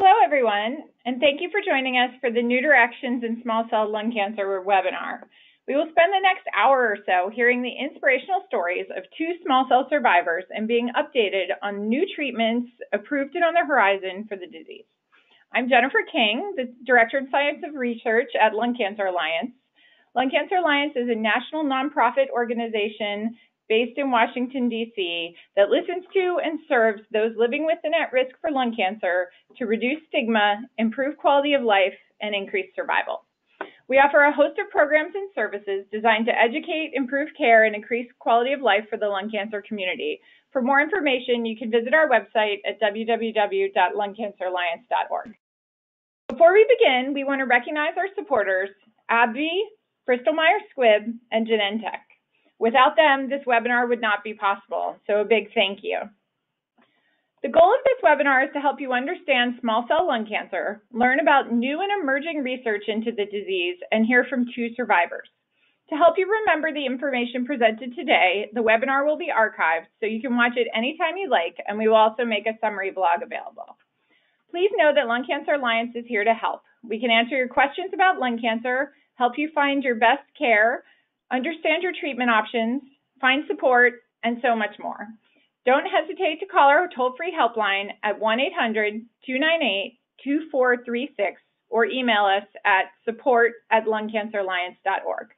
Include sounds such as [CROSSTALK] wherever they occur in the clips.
Hello, everyone, and thank you for joining us for the New Directions in Small Cell Lung Cancer webinar. We will spend the next hour or so hearing the inspirational stories of two small cell survivors and being updated on new treatments approved and on the horizon for the disease. I'm Jennifer King, the Director of Science of Research at Lung Cancer Alliance. Lung Cancer Alliance is a national nonprofit organization based in Washington, D.C., that listens to and serves those living with and at risk for lung cancer to reduce stigma, improve quality of life, and increase survival. We offer a host of programs and services designed to educate, improve care, and increase quality of life for the lung cancer community. For more information, you can visit our website at www.lungcanceralliance.org. Before we begin, we want to recognize our supporters, AbbVie, Bristol Myers Squibb, and Genentech. Without them, this webinar would not be possible, so a big thank you. The goal of this webinar is to help you understand small cell lung cancer, learn about new and emerging research into the disease, and hear from two survivors. To help you remember the information presented today, the webinar will be archived so you can watch it anytime you like, and we will also make a summary blog available. Please know that Lung Cancer Alliance is here to help. We can answer your questions about lung cancer, help you find your best care, understand your treatment options, find support, and so much more. Don't hesitate to call our toll free helpline at 1 800 298 2436 or email us at support at lungcanceralliance.org.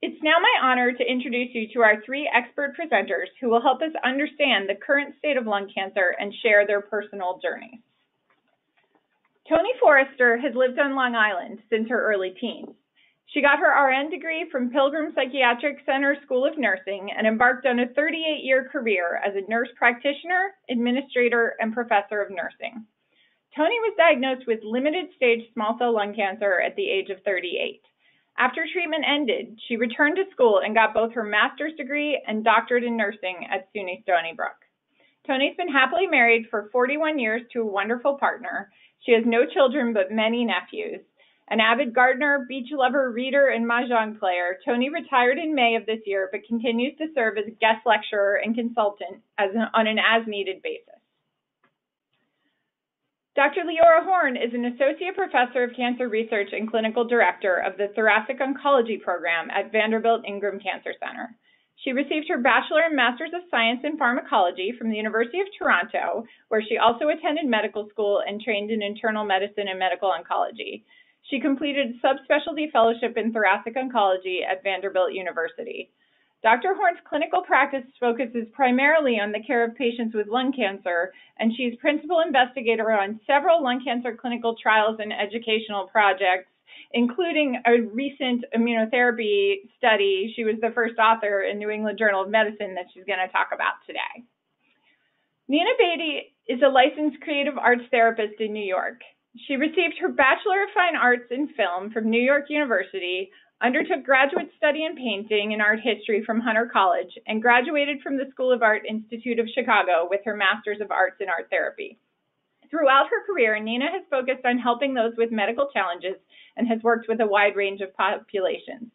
It's now my honor to introduce you to our three expert presenters who will help us understand the current state of lung cancer and share their personal journeys. Toni Forrester has lived on Long Island since her early teens. She got her RN degree from Pilgrim Psychiatric Center School of Nursing and embarked on a 38 year career as a nurse practitioner, administrator, and professor of nursing. Toni was diagnosed with limited stage small cell lung cancer at the age of 38. After treatment ended, she returned to school and got both her master's degree and doctorate in nursing at SUNY Stony Brook. Toni's been happily married for 41 years to a wonderful partner. She has no children but many nephews. An avid gardener, beach lover, reader, and mahjong player, Toni retired in May of this year but continues to serve as a guest lecturer and consultant an, on an as needed basis. Dr. Leora Horn is an associate professor of cancer research and clinical director of the thoracic oncology program at Vanderbilt Ingram Cancer Center. She received her bachelor and master's of science in pharmacology from the University of Toronto, where she also attended medical school and trained in internal medicine and medical oncology. She completed a subspecialty fellowship in thoracic oncology at Vanderbilt University. Dr. Horn's clinical practice focuses primarily on the care of patients with lung cancer, and she's principal investigator on several lung cancer clinical trials and educational projects, including a recent immunotherapy study. She was the first author in New England Journal of Medicine that she's going to talk about today. Nina Beatty is a licensed creative arts therapist in New York. She received her Bachelor of Fine Arts in Film from New York University, undertook graduate study in painting and art history from Hunter College, and graduated from the School of Art Institute of Chicago with her Master's of Arts in Art Therapy. Throughout her career, Nina has focused on helping those with medical challenges and has worked with a wide range of populations.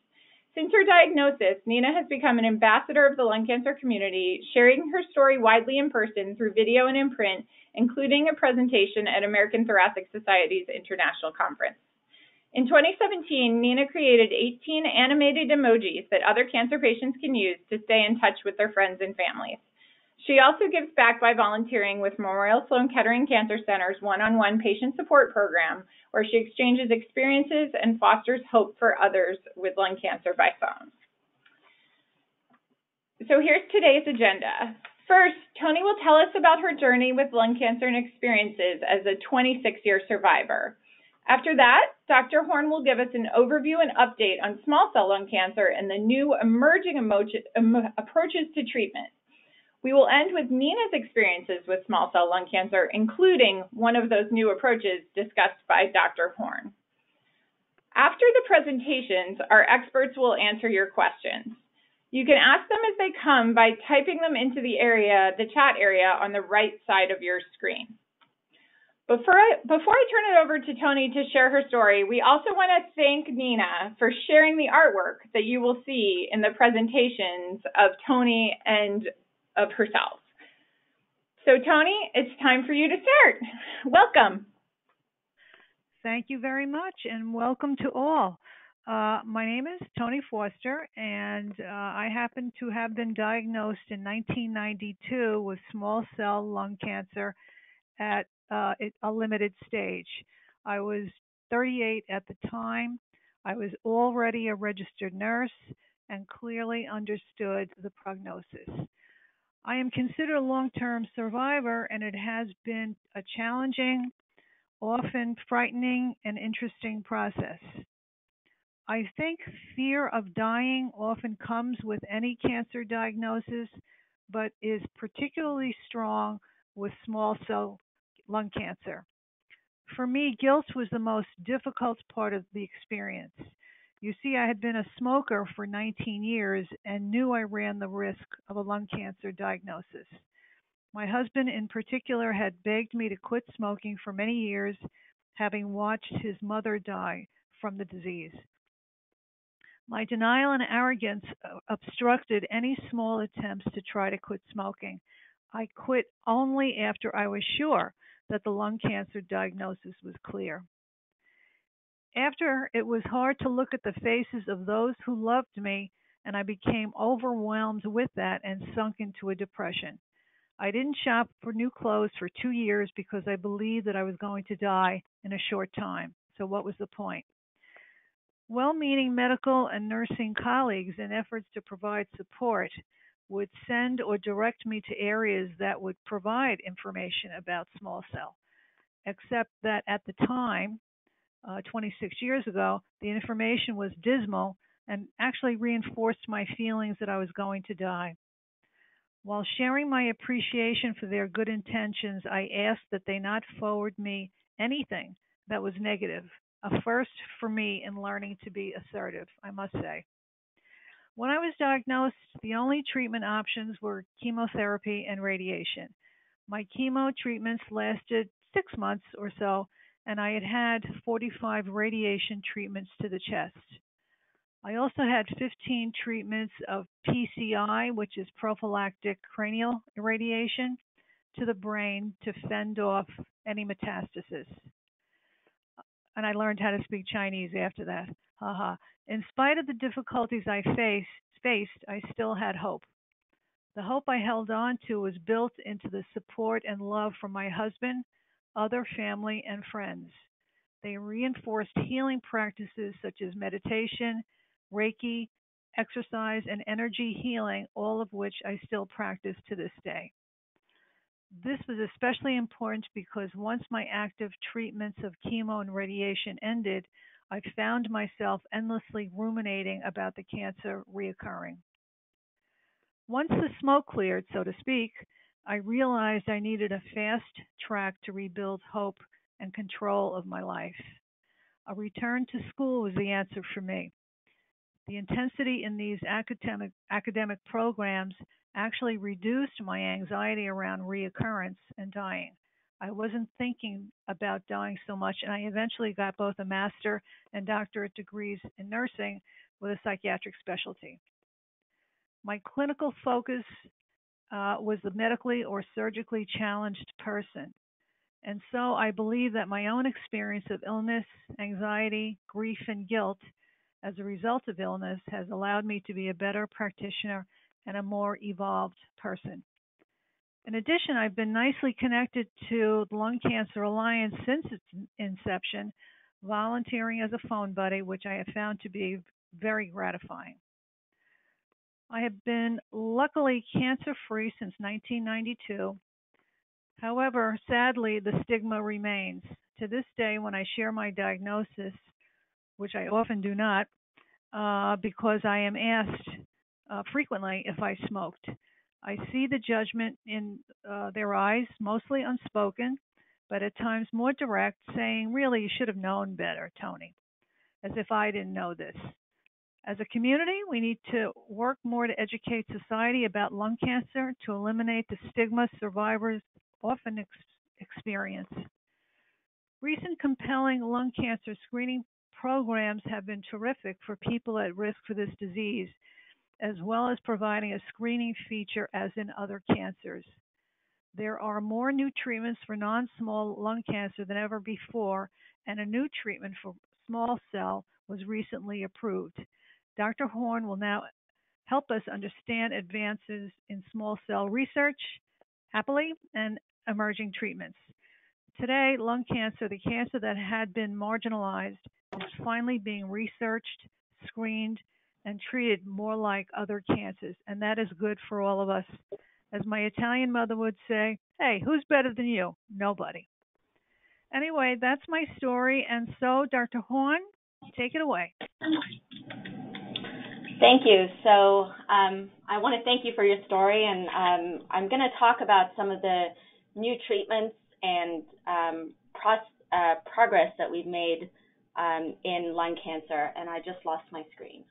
Since her diagnosis, Nina has become an ambassador of the lung cancer community, sharing her story widely in person through video and in print, including a presentation at American Thoracic Society's International Conference. In 2017, Nina created 18 animated emojis that other cancer patients can use to stay in touch with their friends and families. She also gives back by volunteering with Memorial Sloan Kettering Cancer Center's one on one patient support program, where she exchanges experiences and fosters hope for others with lung cancer by phone. So here's today's agenda. First, Toni will tell us about her journey with lung cancer and experiences as a 26 year survivor. After that, Dr. Horn will give us an overview and update on small cell lung cancer and the new emerging approaches to treatment. We will end with Nina's experiences with small cell lung cancer, including one of those new approaches discussed by Dr. Horn. After the presentations, our experts will answer your questions. You can ask them as they come by typing them into the area, the chat area on the right side of your screen. Before I, before I turn it over to Toni to share her story, we also want to thank Nina for sharing the artwork that you will see in the presentations of Toni and of herself. So, Toni, it's time for you to start. Welcome. Thank you very much, and welcome to all. Uh, my name is Toni Forrester, and uh, I happen to have been diagnosed in 1992 with small cell lung cancer at uh, a limited stage. I was 38 at the time. I was already a registered nurse and clearly understood the prognosis. I am considered a long term survivor, and it has been a challenging, often frightening, and interesting process. I think fear of dying often comes with any cancer diagnosis, but is particularly strong with small cell lung cancer. For me, guilt was the most difficult part of the experience. You see, I had been a smoker for 19 years and knew I ran the risk of a lung cancer diagnosis. My husband, in particular, had begged me to quit smoking for many years, having watched his mother die from the disease. My denial and arrogance uh, obstructed any small attempts to try to quit smoking. I quit only after I was sure that the lung cancer diagnosis was clear. After, it was hard to look at the faces of those who loved me, and I became overwhelmed with that and sunk into a depression. I didn't shop for new clothes for two years because I believed that I was going to die in a short time. So, what was the point? Well meaning medical and nursing colleagues, in efforts to provide support, would send or direct me to areas that would provide information about small cell. Except that at the time, uh, 26 years ago, the information was dismal and actually reinforced my feelings that I was going to die. While sharing my appreciation for their good intentions, I asked that they not forward me anything that was negative, a first for me in learning to be assertive, I must say. When I was diagnosed, the only treatment options were chemotherapy and radiation. My chemo treatments lasted six months or so, and I had had 45 radiation treatments to the chest. I also had 15 treatments of PCI, which is prophylactic cranial irradiation, to the brain to fend off any metastasis. And I learned how to speak Chinese after that. Haha. In spite of the difficulties I faced, faced, I still had hope. The hope I held on to was built into the support and love from my husband, other family, and friends. They reinforced healing practices such as meditation, Reiki, exercise, and energy healing, all of which I still practice to this day. This was especially important because once my active treatments of chemo and radiation ended, I found myself endlessly ruminating about the cancer reoccurring. Once the smoke cleared, so to speak, I realized I needed a fast track to rebuild hope and control of my life. A return to school was the answer for me. The intensity in these academic, academic programs actually reduced my anxiety around reoccurrence and dying. I wasn't thinking about dying so much, and I eventually got both a master and doctorate degrees in nursing with a psychiatric specialty. My clinical focus uh, was the medically or surgically challenged person. And so I believe that my own experience of illness, anxiety, grief, and guilt as a result of illness has allowed me to be a better practitioner and a more evolved person. In addition, I've been nicely connected to the Lung Cancer Alliance since its inception, volunteering as a phone buddy, which I have found to be very gratifying. I have been luckily cancer free since 1992. However, sadly, the stigma remains. To this day, when I share my diagnosis, which I often do not, uh, because I am asked uh, frequently if I smoked. I see the judgment in uh, their eyes, mostly unspoken, but at times more direct, saying, Really, you should have known better, Toni, as if I didn't know this. As a community, we need to work more to educate society about lung cancer to eliminate the stigma survivors often ex- experience. Recent compelling lung cancer screening programs have been terrific for people at risk for this disease as well as providing a screening feature as in other cancers. there are more new treatments for non small lung cancer than ever before, and a new treatment for small cell was recently approved. Dr. Horn will now help us understand advances in small cell research, happily, and emerging treatments. Today, lung cancer, the cancer that had been marginalized, is finally being researched, screened, and treated more like other cancers, and that is good for all of us. As my Italian mother would say, hey, who's better than you? Nobody. Anyway, that's my story, and so, Dr. Horn, take it away. Thank you. So, um, I want to thank you for your story, and um, I'm going to talk about some of the new treatments and um, uh, progress that we've made um, in lung cancer. And I just lost my screen.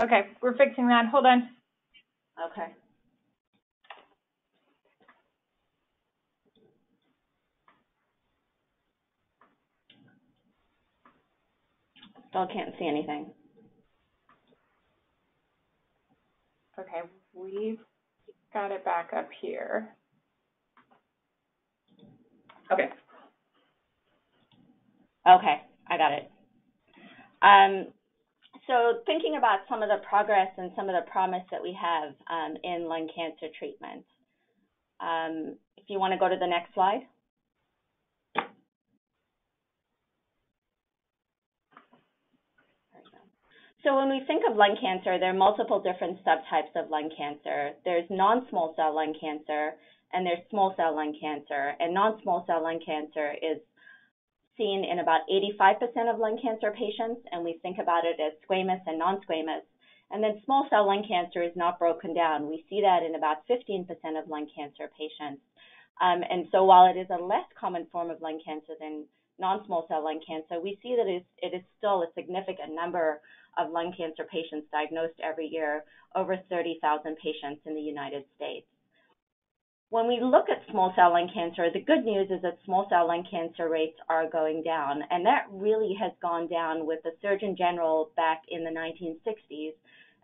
Okay, we're fixing that. Hold on. Okay. Still can't see anything. Okay, we've got it back up here. Okay. Okay, I got it. Um, so thinking about some of the progress and some of the promise that we have um, in lung cancer treatment. Um, if you want to go to the next slide. So when we think of lung cancer, there are multiple different subtypes of lung cancer. There's non-small cell lung cancer, and there's small cell lung cancer. And non-small cell lung cancer is seen in about 85% of lung cancer patients, and we think about it as squamous and non-squamous. And then small cell lung cancer is not broken down. We see that in about 15% of lung cancer patients. Um, and so while it is a less common form of lung cancer than non-small cell lung cancer, we see that it is, it is still a significant number of lung cancer patients diagnosed every year, over 30,000 patients in the United States. When we look at small cell lung cancer, the good news is that small cell lung cancer rates are going down, and that really has gone down with the Surgeon General back in the 1960s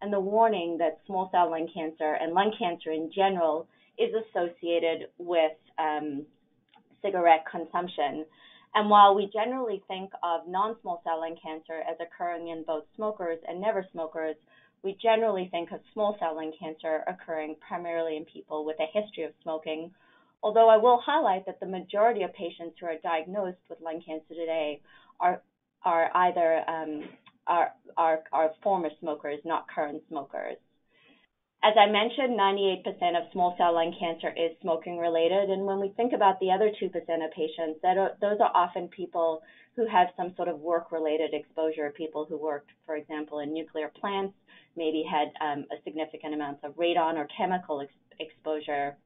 and the warning that small cell lung cancer and lung cancer in general is associated with um, cigarette consumption. And while we generally think of non small cell lung cancer as occurring in both smokers and never smokers, we generally think of small cell lung cancer occurring primarily in people with a history of smoking, although I will highlight that the majority of patients who are diagnosed with lung cancer today are are either um, are, are, are former smokers, not current smokers. As I mentioned, 98% of small cell lung cancer is smoking related. And when we think about the other 2% of patients, that are, those are often people who have some sort of work related exposure, people who worked, for example, in nuclear plants, maybe had um, a significant amount of radon or chemical ex exposure.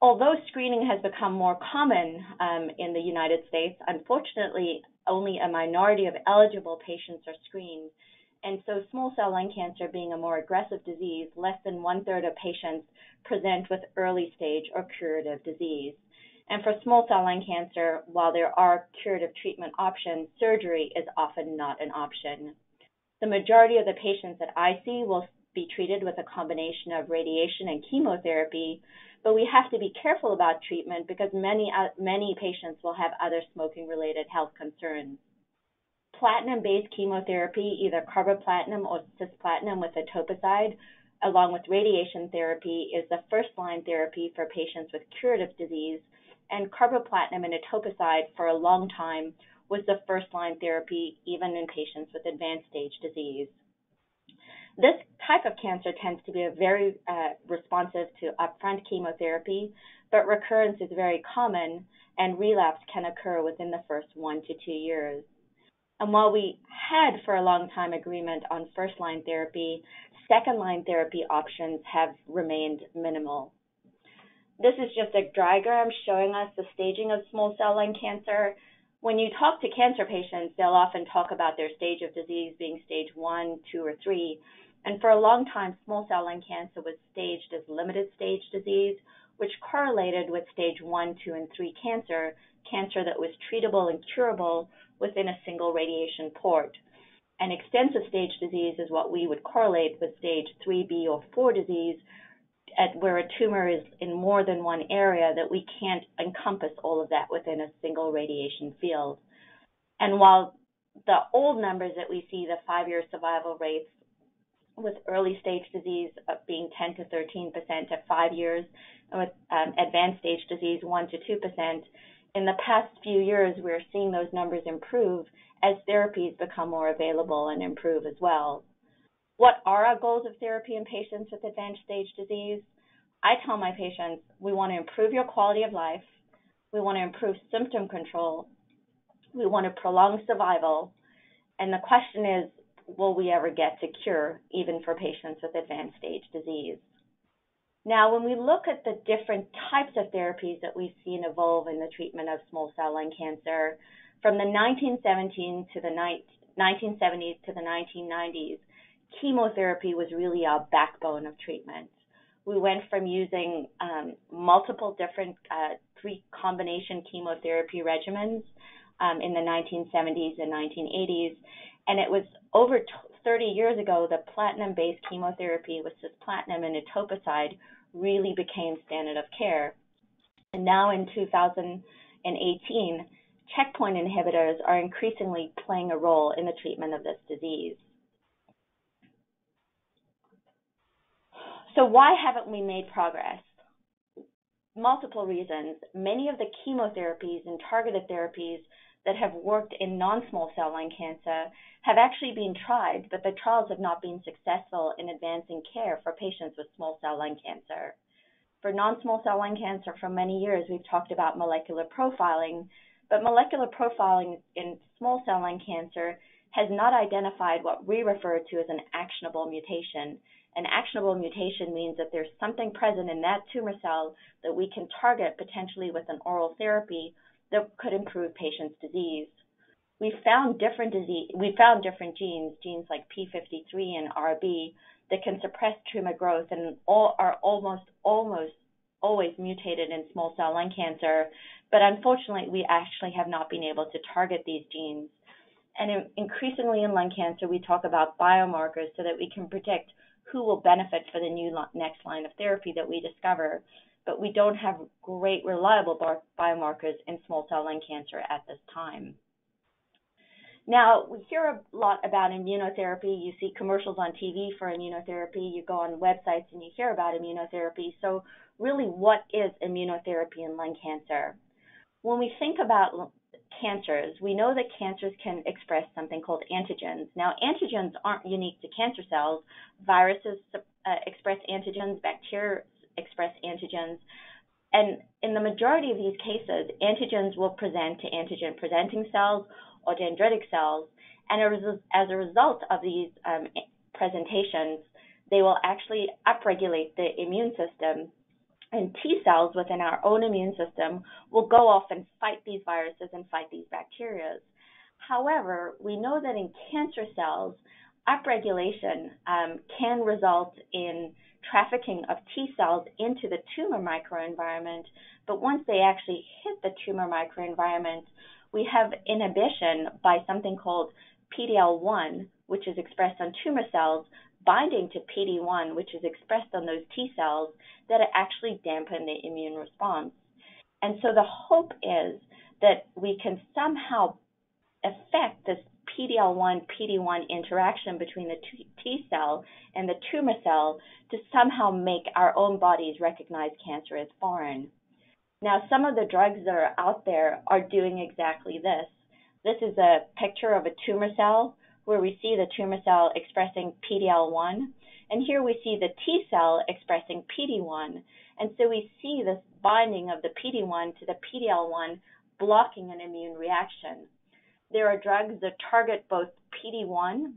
Although screening has become more common um, in the United States, unfortunately, only a minority of eligible patients are screened. And so, small cell lung cancer being a more aggressive disease, less than one third of patients present with early stage or curative disease. And for small cell lung cancer, while there are curative treatment options, surgery is often not an option. The majority of the patients that I see will be treated with a combination of radiation and chemotherapy, but we have to be careful about treatment because many many patients will have other smoking related health concerns. Platinum based chemotherapy, either carboplatin or cisplatin with etoposide, along with radiation therapy, is the first line therapy for patients with curative disease, and carboplatin and etoposide for a long time was the first line therapy even in patients with advanced stage disease. This type of cancer tends to be very uh, responsive to upfront chemotherapy, but recurrence is very common and relapse can occur within the first one to two years. And while we had for a long time agreement on first line therapy, second line therapy options have remained minimal. This is just a diagram showing us the staging of small cell lung cancer when you talk to cancer patients, they'll often talk about their stage of disease being stage one, two, or three. And for a long time, small cell lung cancer was staged as limited stage disease, which correlated with stage one, two, and three cancer, cancer that was treatable and curable within a single radiation port. And extensive stage disease is what we would correlate with stage 3B or 4 disease, at where a tumor is in more than one area that we can't encompass all of that within a single radiation field. And while the old numbers that we see, the five-year survival rates with early stage disease being 10 to 13 percent at five years, and with um, advanced stage disease 1 to 2 percent, in the past few years we're seeing those numbers improve as therapies become more available and improve as well. What are our goals of therapy in patients with advanced stage disease? I tell my patients we want to improve your quality of life, we want to improve symptom control, we want to prolong survival, and the question is will we ever get to cure, even for patients with advanced stage disease? Now, when we look at the different types of therapies that we've seen evolve in the treatment of small cell lung cancer, from the 1917 to the 1970s to the 1990s, chemotherapy was really our backbone of treatment. We went from using um, multiple different uh, three combination chemotherapy regimens um, in the 1970s and 1980s, and it was over 30 years ago the platinum-based chemotherapy with cisplatin and etoposide really became standard of care. And now in 2018, checkpoint inhibitors are increasingly playing a role in the treatment of this disease. So why haven't we made progress? Multiple reasons. Many of the chemotherapies and targeted therapies that have worked in non-small cell lung cancer have actually been tried, but the trials have not been successful in advancing care for patients with small cell lung cancer. For non-small cell lung cancer, for many years, we've talked about molecular profiling, but molecular profiling in small cell lung cancer has not identified what we refer to as an actionable mutation. An actionable mutation means that there's something present in that tumor cell that we can target potentially with an oral therapy that could improve patients' disease. We found different disease, we found different genes, genes like P53 and RB, that can suppress tumor growth and all are almost almost always mutated in small cell lung cancer. But unfortunately, we actually have not been able to target these genes. And in, increasingly in lung cancer, we talk about biomarkers so that we can predict who will benefit for the new next line of therapy that we discover but we don't have great reliable biomarkers in small cell lung cancer at this time. Now, we hear a lot about immunotherapy. You see commercials on TV for immunotherapy. You go on websites and you hear about immunotherapy. So, really, what is immunotherapy in lung cancer? When we think about cancers, we know that cancers can express something called antigens. Now, antigens aren't unique to cancer cells. Viruses uh, express antigens, bacteria express antigens. And in the majority of these cases, antigens will present to antigen presenting cells or dendritic cells. And as a result of these um, presentations, they will actually upregulate the immune system. And T cells within our own immune system will go off and fight these viruses and fight these bacteria. However, we know that in cancer cells, upregulation um, can result in trafficking of T cells into the tumor microenvironment, but once they actually hit the tumor microenvironment, we have inhibition by something called PD-L1, which is expressed on tumor cells, binding to PD-1, which is expressed on those T cells, that actually dampen the immune response. And so the hope is that we can somehow affect this PD-L1 PD-1 interaction between the T cell and the tumor cell to somehow make our own bodies recognize cancer as foreign. Now, some of the drugs that are out there are doing exactly this. This is a picture of a tumor cell where we see the tumor cell expressing PD-L1, and here we see the T cell expressing PD-1. And so we see this binding of the PD-1 to the PD-L1 blocking an immune reaction. There are drugs that target both PD-1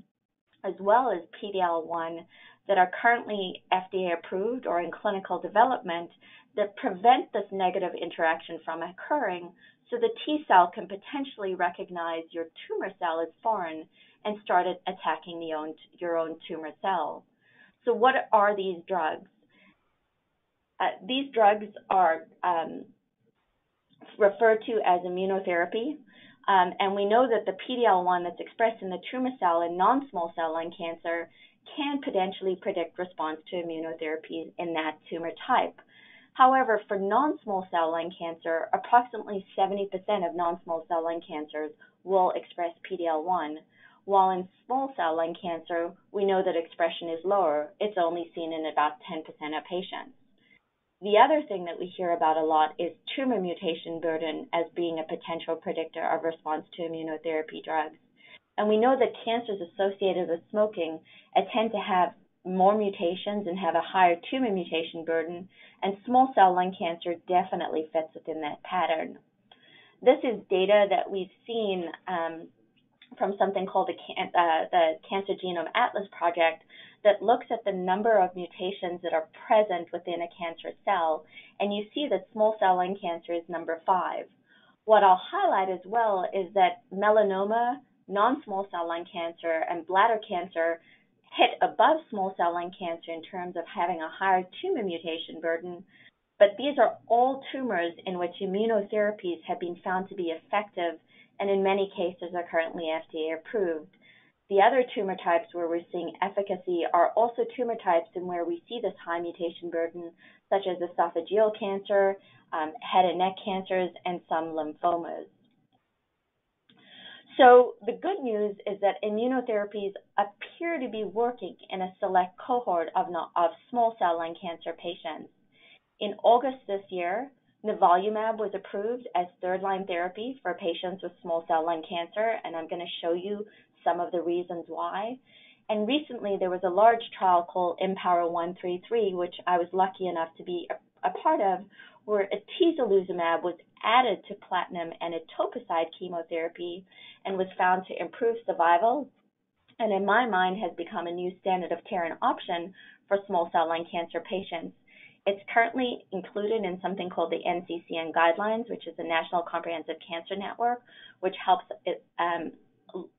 as well as PD-L1 that are currently FDA approved or in clinical development that prevent this negative interaction from occurring so the T cell can potentially recognize your tumor cell as foreign and start attacking own, your own tumor cell. So, what are these drugs? Uh, these drugs are um, referred to as immunotherapy. Um, and we know that the PD-L1 that's expressed in the tumor cell in non-small cell lung cancer can potentially predict response to immunotherapy in that tumor type. However, for non-small cell lung cancer, approximately 70% of non-small cell lung cancers will express PD-L1, while in small cell lung cancer, we know that expression is lower. It's only seen in about 10% of patients. The other thing that we hear about a lot is tumor mutation burden as being a potential predictor of response to immunotherapy drugs. And we know that cancers associated with smoking tend to have more mutations and have a higher tumor mutation burden, and small cell lung cancer definitely fits within that pattern. This is data that we've seen um, from something called the, uh, the Cancer Genome Atlas Project that looks at the number of mutations that are present within a cancer cell, and you see that small cell lung cancer is number five. What I'll highlight as well is that melanoma, non-small cell lung cancer, and bladder cancer hit above small cell lung cancer in terms of having a higher tumor mutation burden, but these are all tumors in which immunotherapies have been found to be effective and in many cases are currently FDA approved. The other tumor types where we're seeing efficacy are also tumor types in where we see this high mutation burden, such as esophageal cancer, um, head and neck cancers, and some lymphomas. So the good news is that immunotherapies appear to be working in a select cohort of, of small cell lung cancer patients. In August this year, nivolumab was approved as third-line therapy for patients with small cell lung cancer, and I'm going to show you some of the reasons why. And recently, there was a large trial called IMpower133, which I was lucky enough to be a, a part of, where atezolizumab was added to platinum and etoposide chemotherapy and was found to improve survival, and in my mind has become a new standard of care and option for small cell lung cancer patients. It's currently included in something called the NCCN guidelines, which is the National Comprehensive Cancer Network, which helps um,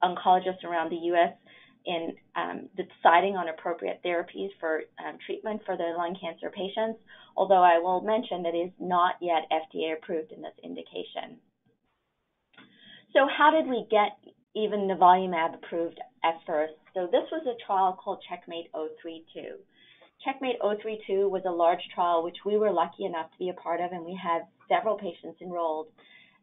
oncologists around the U.S. in um, deciding on appropriate therapies for um, treatment for their lung cancer patients, although I will mention that it is not yet FDA approved in this indication. So how did we get even nivolumab approved at first? So this was a trial called Checkmate 032. Checkmate 032 was a large trial which we were lucky enough to be a part of, and we had several patients enrolled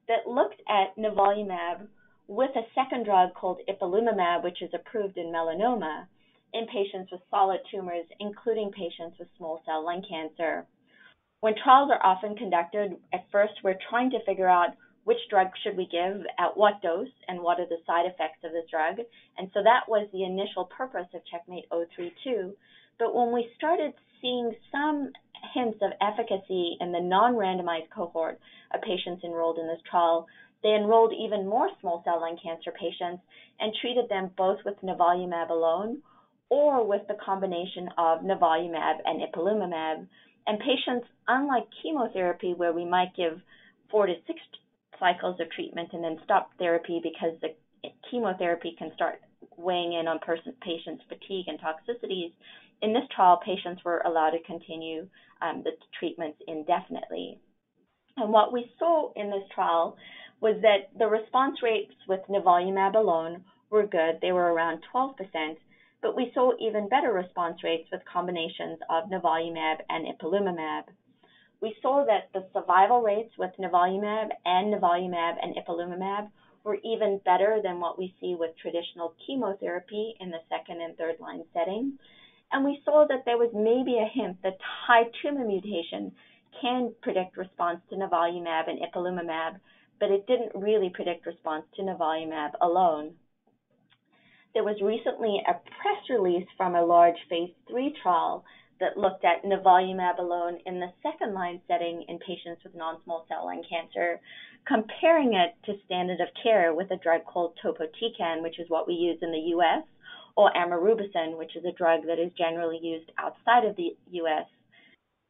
that looked at nivolumab with a second drug called ipilimumab, which is approved in melanoma, in patients with solid tumors, including patients with small cell lung cancer. When trials are often conducted, at first we're trying to figure out which drug should we give at what dose and what are the side effects of this drug. And so that was the initial purpose of Checkmate 032. But when we started seeing some hints of efficacy in the non-randomized cohort of patients enrolled in this trial, they enrolled even more small cell lung cancer patients and treated them both with nivolumab alone or with the combination of nivolumab and ipilimumab. And patients, unlike chemotherapy, where we might give four to six cycles of treatment and then stop therapy because the chemotherapy can start weighing in on person, patients' fatigue and toxicities, in this trial, patients were allowed to continue um, the treatments indefinitely. And what we saw in this trial was that the response rates with nivolumab alone were good. They were around 12%, but we saw even better response rates with combinations of nivolumab and ipilimumab. We saw that the survival rates with nivolumab and nivolumab and ipilimumab were even better than what we see with traditional chemotherapy in the second and third line setting. And we saw that there was maybe a hint that high tumor mutation can predict response to nivolumab and ipilimumab, but it didn't really predict response to nivolumab alone. There was recently a press release from a large phase three trial that looked at nivolumab alone in the second line setting in patients with non-small cell lung cancer, comparing it to standard of care with a drug called topotecan, which is what we use in the US, or amrubicin, which is a drug that is generally used outside of the US.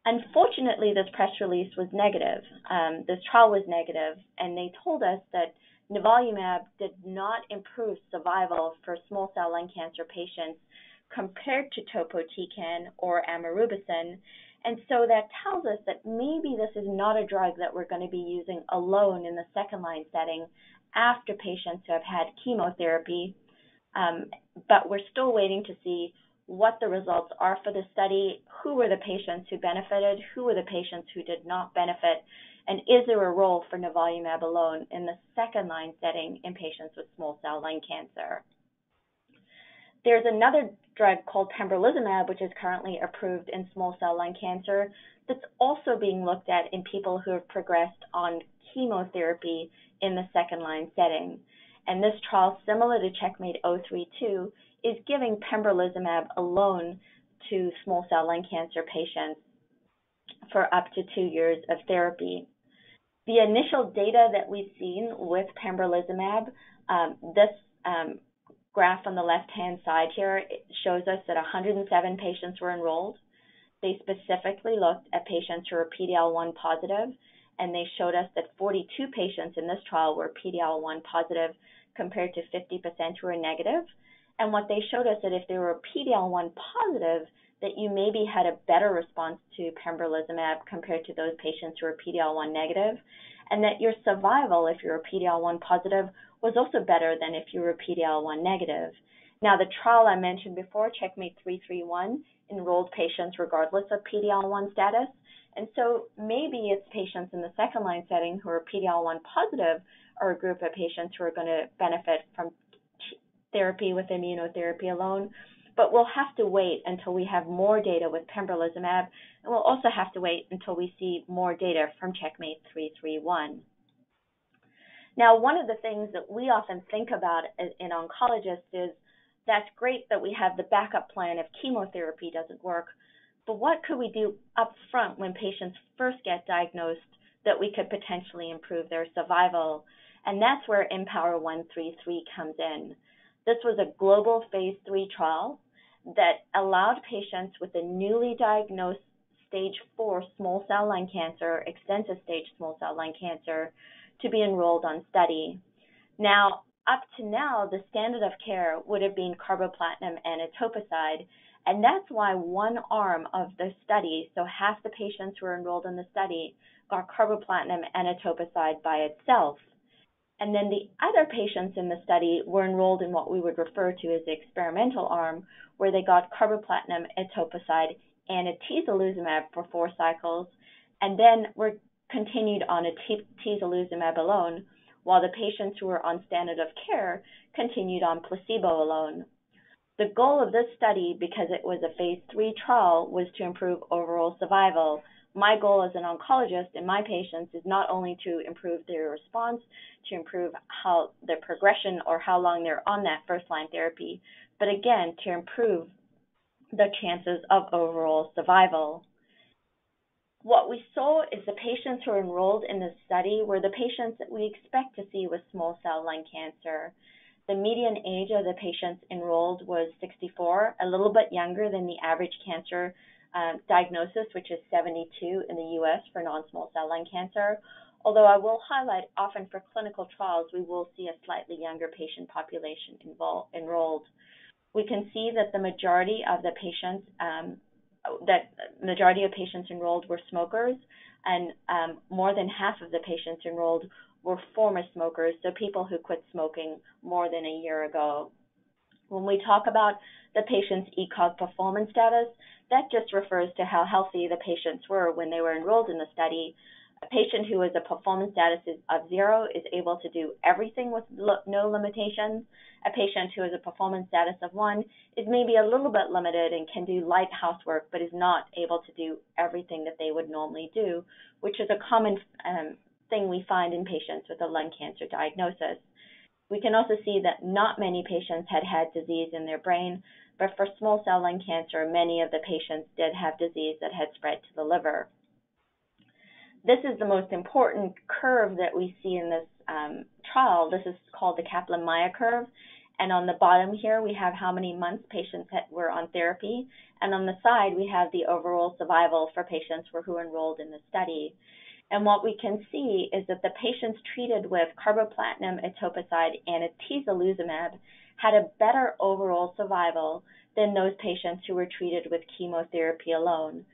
Unfortunately, this press release was negative. Um, this trial was negative, and they told us that nivolumab did not improve survival for small cell lung cancer patients compared to topotecan or amrubicin, And so that tells us that maybe this is not a drug that we're going to be using alone in the second line setting after patients who have had chemotherapy. Um, but we're still waiting to see what the results are for the study, who were the patients who benefited, who were the patients who did not benefit, and is there a role for nivolumab alone in the second line setting in patients with small cell lung cancer? There's another drug called pembrolizumab, which is currently approved in small cell lung cancer, that's also being looked at in people who have progressed on chemotherapy in the second line setting. And this trial, similar to Checkmate 032, is giving pembrolizumab alone to small cell lung cancer patients for up to two years of therapy. The initial data that we've seen with pembrolizumab, um, this um, graph on the left-hand side here shows us that 107 patients were enrolled. They specifically looked at patients who were PD-L1 positive, and they showed us that 42 patients in this trial were PD-L1 positive compared to 50% who were negative. And what they showed us is that if they were PD-L1 positive, that you maybe had a better response to pembrolizumab compared to those patients who were PD-L1 negative, and that your survival, if you're PD-L1 positive, was also better than if you were PD-L1 negative. Now, the trial I mentioned before, Checkmate 331, enrolled patients regardless of PD-L1 status. And so maybe it's patients in the second line setting who are PD-L1 positive or a group of patients who are going to benefit from therapy with immunotherapy alone. But we'll have to wait until we have more data with pembrolizumab, and we'll also have to wait until we see more data from Checkmate 331. Now, one of the things that we often think about in oncologists is that's great that we have the backup plan if chemotherapy doesn't work, but what could we do up front when patients first get diagnosed that we could potentially improve their survival? And that's where IMpower133 comes in. This was a global phase three trial that allowed patients with a newly diagnosed stage four small cell lung cancer, extensive stage small cell lung cancer, to be enrolled on study. Now, up to now, the standard of care would have been carboplatin and etoposide, and that's why one arm of the study, so half the patients who were enrolled in the study, got carboplatin and etoposide by itself. And then the other patients in the study were enrolled in what we would refer to as the experimental arm, where they got carboplatin, etoposide, and atezolizumab for four cycles, and then were continued on atezolizumab alone, while the patients who were on standard of care continued on placebo alone. The goal of this study, because it was a phase three trial, was to improve overall survival. My goal as an oncologist in my patients is not only to improve their response, to improve how their progression or how long they're on that first line therapy, but again, to improve the chances of overall survival what we saw is the patients who were enrolled in the study were the patients that we expect to see with small cell lung cancer. The median age of the patients enrolled was 64, a little bit younger than the average cancer um, diagnosis, which is 72 in the US for non small cell lung cancer. Although I will highlight, often for clinical trials, we will see a slightly younger patient population involved, enrolled. We can see that the majority of the patients um, that majority of patients enrolled were smokers, and um, more than half of the patients enrolled were former smokers, so people who quit smoking more than a year ago. When we talk about the patient's ECOG performance status, that just refers to how healthy the patients were when they were enrolled in the study. A patient who has a performance status of zero is able to do everything with no limitations. A patient who has a performance status of one is maybe a little bit limited and can do light housework, but is not able to do everything that they would normally do, which is a common um, thing we find in patients with a lung cancer diagnosis. We can also see that not many patients had had disease in their brain, but for small cell lung cancer, many of the patients did have disease that had spread to the liver this is the most important curve that we see in this um, trial. This is called the Kaplan-Meier curve. And on the bottom here, we have how many months patients were on therapy. And on the side, we have the overall survival for patients who enrolled in the study. And what we can see is that the patients treated with carboplatin, etoposide, and atezolizumab had a better overall survival than those patients who were treated with chemotherapy alone.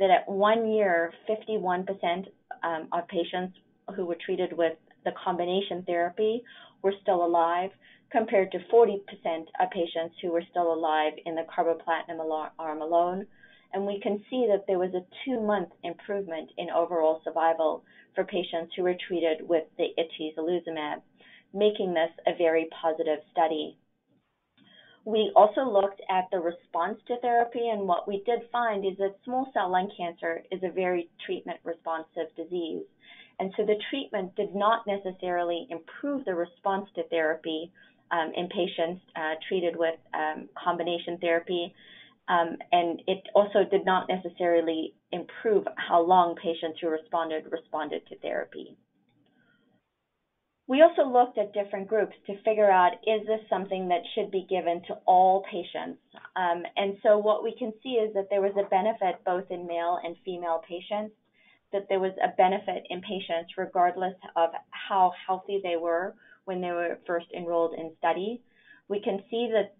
that at one year, 51% um, of patients who were treated with the combination therapy were still alive, compared to 40% of patients who were still alive in the carboplatin arm alone. And we can see that there was a two month improvement in overall survival for patients who were treated with the atezolizumab, making this a very positive study. We also looked at the response to therapy, and what we did find is that small cell lung cancer is a very treatment responsive disease. And so the treatment did not necessarily improve the response to therapy um, in patients uh, treated with um, combination therapy. Um, and it also did not necessarily improve how long patients who responded responded to therapy. We also looked at different groups to figure out is this something that should be given to all patients? Um, and so what we can see is that there was a benefit both in male and female patients, that there was a benefit in patients regardless of how healthy they were when they were first enrolled in study. We can see that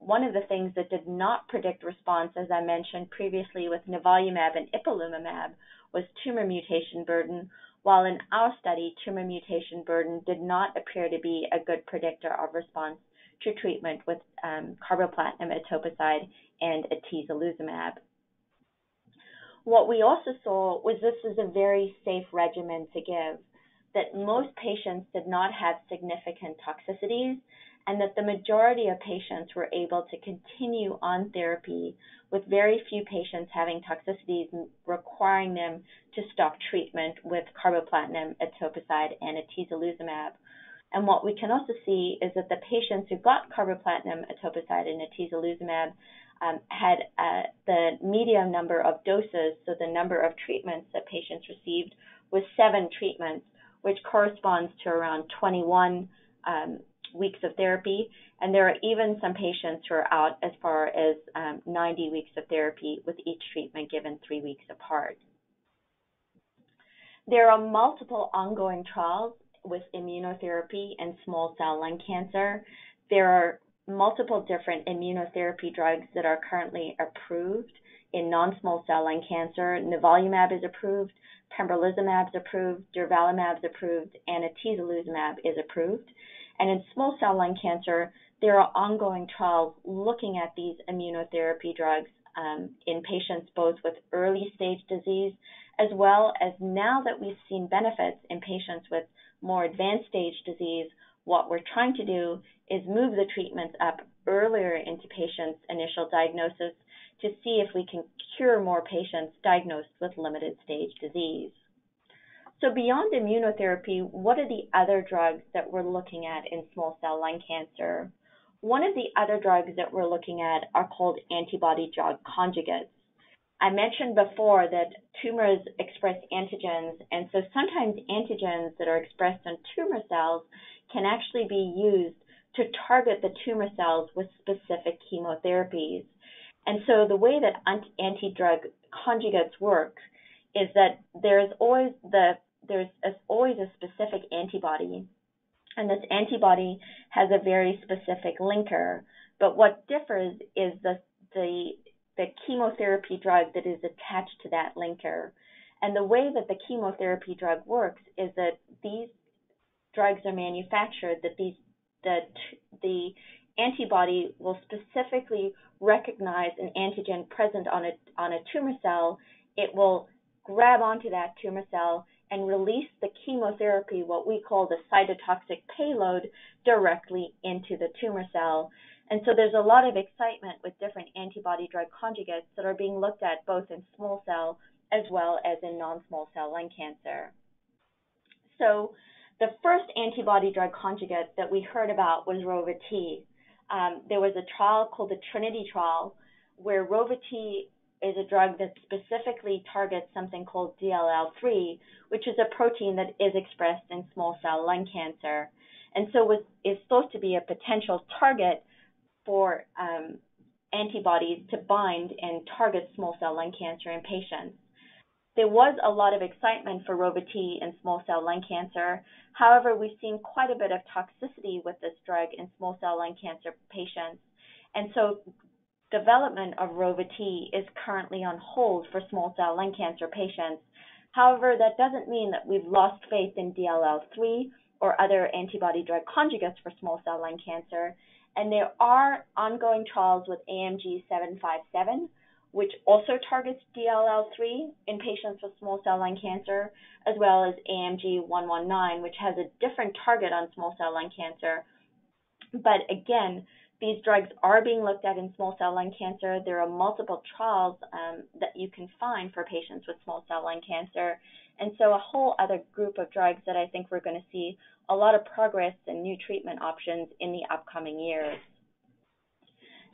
one of the things that did not predict response, as I mentioned previously with nivolumab and ipilimumab, was tumor mutation burden, while in our study, tumor mutation burden did not appear to be a good predictor of response to treatment with um, carboplatin etoposide and atezolizumab. What we also saw was this is a very safe regimen to give that most patients did not have significant toxicities and that the majority of patients were able to continue on therapy with very few patients having toxicities requiring them to stop treatment with carboplatin, etoposide, and atezolizumab. And what we can also see is that the patients who got carboplatin, etoposide, and atezolizumab um, had uh, the median number of doses, so the number of treatments that patients received was seven treatments which corresponds to around 21 um, weeks of therapy. And there are even some patients who are out as far as um, 90 weeks of therapy with each treatment given three weeks apart. There are multiple ongoing trials with immunotherapy and small cell lung cancer. There are multiple different immunotherapy drugs that are currently approved in non-small cell lung cancer. Nivolumab is approved, pembrolizumab is approved, durvalumab is approved, and atezolizumab is approved. And in small cell lung cancer, there are ongoing trials looking at these immunotherapy drugs um, in patients both with early stage disease as well as now that we've seen benefits in patients with more advanced stage disease, what we're trying to do is move the treatments up earlier into patients' initial diagnosis to see if we can cure more patients diagnosed with limited stage disease. So beyond immunotherapy, what are the other drugs that we're looking at in small cell lung cancer? One of the other drugs that we're looking at are called antibody drug conjugates. I mentioned before that tumors express antigens, and so sometimes antigens that are expressed on tumor cells can actually be used to target the tumor cells with specific chemotherapies. And so the way that anti-drug conjugates work is that there's always the there's always a specific antibody, and this antibody has a very specific linker. But what differs is the the the chemotherapy drug that is attached to that linker. And the way that the chemotherapy drug works is that these drugs are manufactured that these that the antibody will specifically recognize an antigen present on a, on a tumor cell, it will grab onto that tumor cell and release the chemotherapy, what we call the cytotoxic payload, directly into the tumor cell. And so there's a lot of excitement with different antibody drug conjugates that are being looked at both in small cell as well as in non-small cell lung cancer. So the first antibody drug conjugate that we heard about was Rova-T um, there was a trial called the Trinity trial where Rova-T is a drug that specifically targets something called DLL3, which is a protein that is expressed in small cell lung cancer, and so was is supposed to be a potential target for um, antibodies to bind and target small cell lung cancer in patients. There was a lot of excitement for Rova-T in small cell lung cancer. However, we've seen quite a bit of toxicity with this drug in small cell lung cancer patients. And so development of Rova-T is currently on hold for small cell lung cancer patients. However, that doesn't mean that we've lost faith in DLL3 or other antibody drug conjugates for small cell lung cancer. And there are ongoing trials with AMG 757, which also targets DLL3 in patients with small cell lung cancer, as well as AMG 119, which has a different target on small cell lung cancer. But again, these drugs are being looked at in small cell lung cancer. There are multiple trials um, that you can find for patients with small cell lung cancer. And so a whole other group of drugs that I think we're going to see a lot of progress and new treatment options in the upcoming years.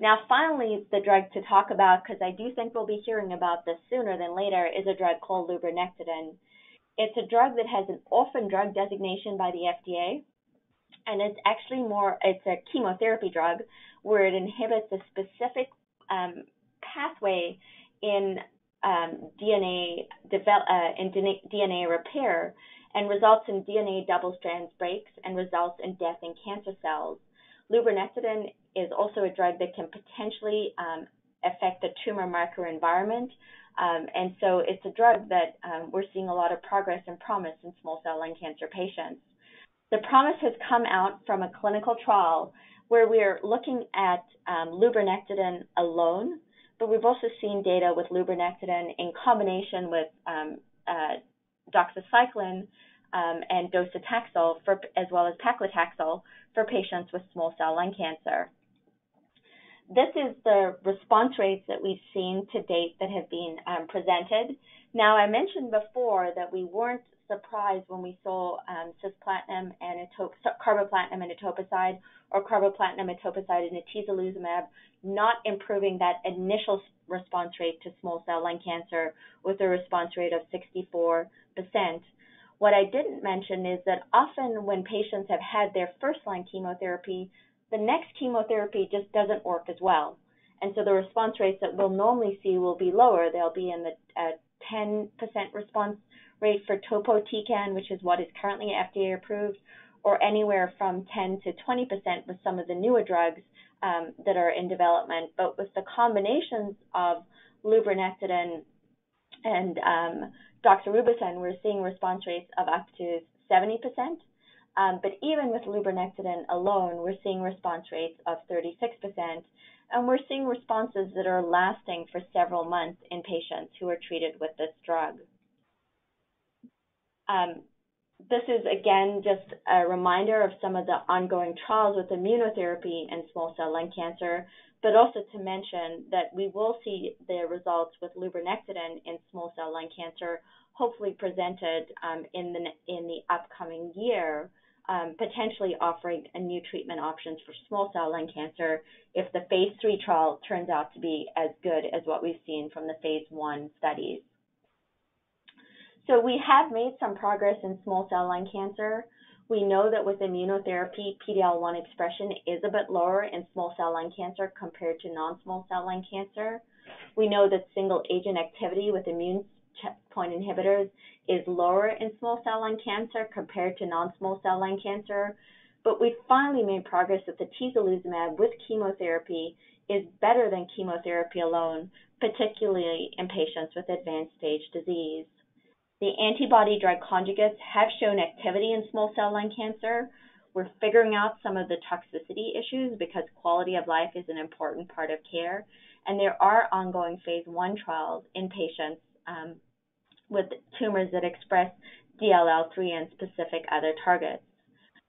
Now, finally, the drug to talk about, because I do think we'll be hearing about this sooner than later, is a drug called lurbinectedin. It's a drug that has an orphan drug designation by the FDA, and it's actually more it's a chemotherapy drug where it inhibits a specific um, pathway in um, DNA develop, uh, in DNA repair and results in DNA double strand breaks and results in death in cancer cells. Lurbinectedin is also a drug that can potentially um, affect the tumor microenvironment. Um, and so it's a drug that um, we're seeing a lot of progress and promise in small cell lung cancer patients. The promise has come out from a clinical trial where we're looking at um, alone, but we've also seen data with lurbinectedin in combination with um, uh, doxycycline um, and docetaxel, for, as well as paclitaxel for patients with small cell lung cancer. This is the response rates that we've seen to date that have been um, presented. Now, I mentioned before that we weren't surprised when we saw um, cisplatin and etop- carboplatin and etoposide or carboplatin and etoposide and atezolizumab not improving that initial response rate to small cell lung cancer with a response rate of 64%. What I didn't mention is that often when patients have had their first line chemotherapy, the next chemotherapy just doesn't work as well. And so the response rates that we'll normally see will be lower. They'll be in the uh, 10% response rate for topotecan, which is what is currently FDA approved, or anywhere from 10 to 20% with some of the newer drugs um, that are in development. But with the combinations of lurbinectedin and um, doxorubicin, we're seeing response rates of up to 70%. Um, but even with lurbinectedin alone, we're seeing response rates of 36%, and we're seeing responses that are lasting for several months in patients who are treated with this drug. Um, this is again just a reminder of some of the ongoing trials with immunotherapy and small cell lung cancer, but also to mention that we will see the results with lurbinectedin in small cell lung cancer, hopefully presented um, in the in the upcoming year, um, potentially offering a new treatment options for small cell lung cancer if the phase three trial turns out to be as good as what we've seen from the phase one studies. So we have made some progress in small cell lung cancer. We know that with immunotherapy, PD-L1 expression is a bit lower in small cell lung cancer compared to non-small cell lung cancer. We know that single agent activity with immune checkpoint inhibitors is lower in small cell lung cancer compared to non-small cell lung cancer. But we finally made progress that the atezolizumab with chemotherapy is better than chemotherapy alone, particularly in patients with advanced stage disease. The antibody drug conjugates have shown activity in small cell lung cancer. We're figuring out some of the toxicity issues because quality of life is an important part of care. And there are ongoing phase one trials in patients um, with tumors that express DLL3 and specific other targets.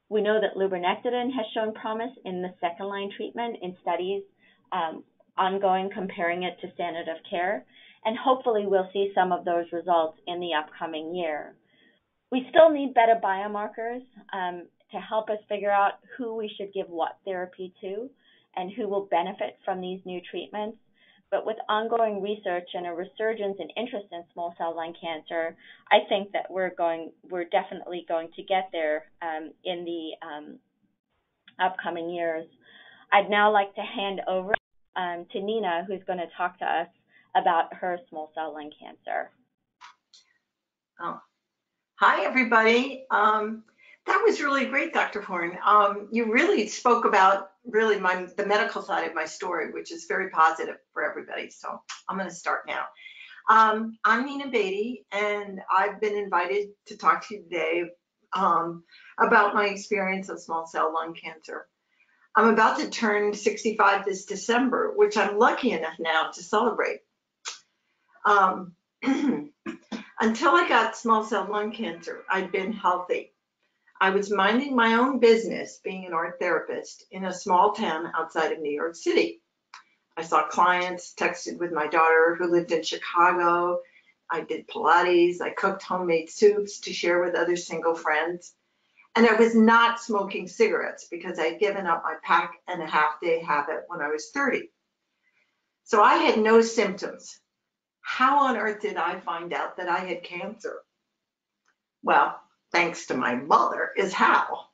We know that lurbinectedin has shown promise in the second line treatment in studies um, ongoing comparing it to standard of care and hopefully we'll see some of those results in the upcoming year. We still need better biomarkers um, to help us figure out who we should give what therapy to and who will benefit from these new treatments. But with ongoing research and a resurgence in interest in small cell lung cancer, I think that we're going, we're definitely going to get there um, in the um, upcoming years. I'd now like to hand over um, to Nina, who's going to talk to us about her small cell lung cancer. Oh. Hi, everybody. Um, That was really great, Dr. Horn. Um, you really spoke about really my the medical side of my story, which is very positive for everybody. So I'm going to start now. Um, I'm Nina Beatty, and I've been invited to talk to you today um, about my experience of small cell lung cancer. I'm about to turn 65 this December, which I'm lucky enough now to celebrate. Um, [CLEARS THROAT] until I got small cell lung cancer, I'd been healthy. I was minding my own business being an art therapist in a small town outside of New York City. I saw clients, texted with my daughter who lived in Chicago. I did Pilates. I cooked homemade soups to share with other single friends. And I was not smoking cigarettes because I'd given up my pack and a half day habit when I was 30. So I had no symptoms. How on earth did I find out that I had cancer? Well, thanks to my mother, is how.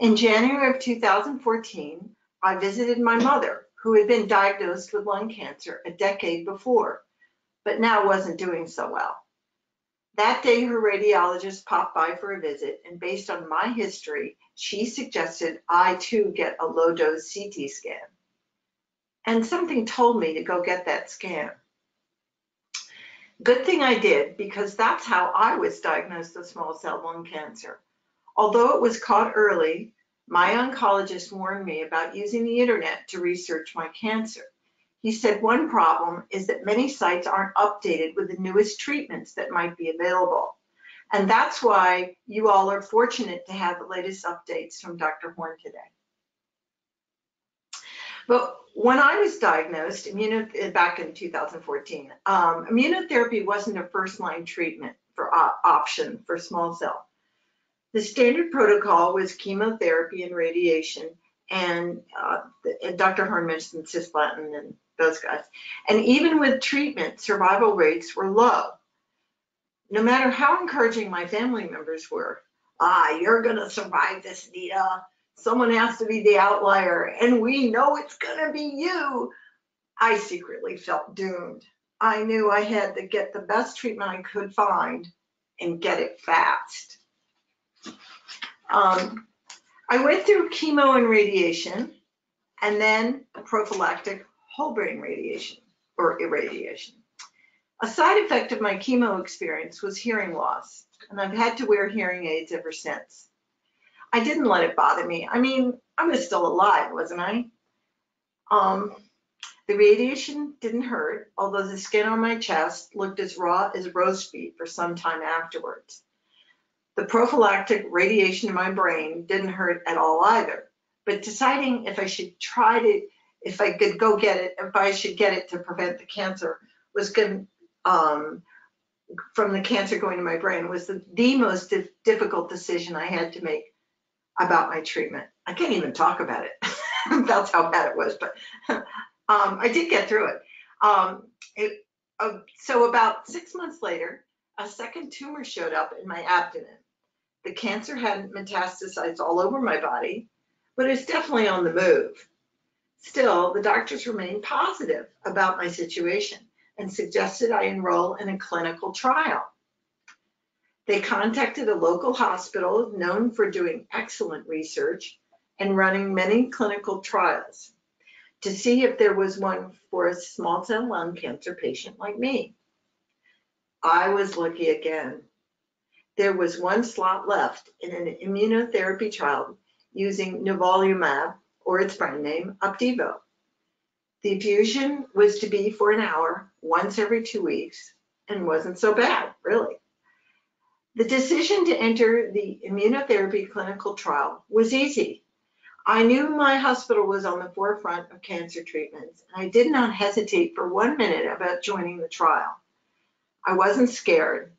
In January of 2014, I visited my mother, who had been diagnosed with lung cancer a decade before, but now wasn't doing so well. That day, her radiologist popped by for a visit, and based on my history, she suggested I too get a low dose CT scan. And something told me to go get that scan. Good thing I did because that's how I was diagnosed with small cell lung cancer. Although it was caught early, my oncologist warned me about using the internet to research my cancer. He said one problem is that many sites aren't updated with the newest treatments that might be available. And that's why you all are fortunate to have the latest updates from Dr. Horn today. But when I was diagnosed, immuno, back in 2014, um, immunotherapy wasn't a first line treatment for uh, option for small cell. The standard protocol was chemotherapy and radiation, and uh, Dr. Horn mentioned cisplatin and those guys. And even with treatment, survival rates were low. No matter how encouraging my family members were, ah, you're going to survive this, Nina someone has to be the outlier and we know it's going to be you. I secretly felt doomed. I knew I had to get the best treatment I could find and get it fast. Um, I went through chemo and radiation and then prophylactic whole brain radiation or irradiation. A side effect of my chemo experience was hearing loss, and I've had to wear hearing aids ever since. I didn't let it bother me. I mean, I was still alive, wasn't I? Um, the radiation didn't hurt, although the skin on my chest looked as raw as roast beef for some time afterwards. The prophylactic radiation in my brain didn't hurt at all either. But deciding if I should try to, if I could go get it, if I should get it to prevent the cancer was going um, from the cancer going to my brain was the, the most difficult decision I had to make about my treatment. I can't even talk about it. [LAUGHS] That's how bad it was, but [LAUGHS] um, I did get through it. Um, it uh, so about six months later, a second tumor showed up in my abdomen. The cancer hadn't metastasized all over my body, but it's definitely on the move. Still, the doctors remained positive about my situation and suggested I enroll in a clinical trial. They contacted a local hospital known for doing excellent research and running many clinical trials to see if there was one for a small cell lung cancer patient like me. I was lucky again. There was one slot left in an immunotherapy trial using nivolumab, or its brand name, Opdivo. The infusion was to be for an hour, once every two weeks, and wasn't so bad, really. The decision to enter the immunotherapy clinical trial was easy. I knew my hospital was on the forefront of cancer treatments, and I did not hesitate for one minute about joining the trial. I wasn't scared.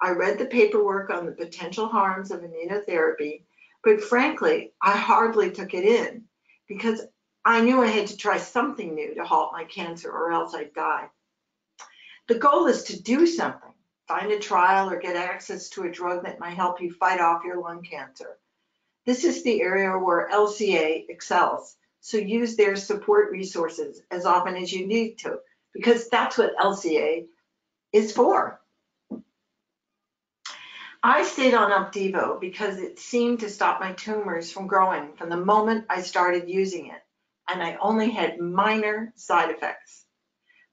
I read the paperwork on the potential harms of immunotherapy, but frankly, I hardly took it in because I knew I had to try something new to halt my cancer or else I'd die. The goal is to do something find a trial or get access to a drug that might help you fight off your lung cancer. This is the area where LCA excels, so use their support resources as often as you need to, because that's what LCA is for. I stayed on Opdivo because it seemed to stop my tumors from growing from the moment I started using it, and I only had minor side effects.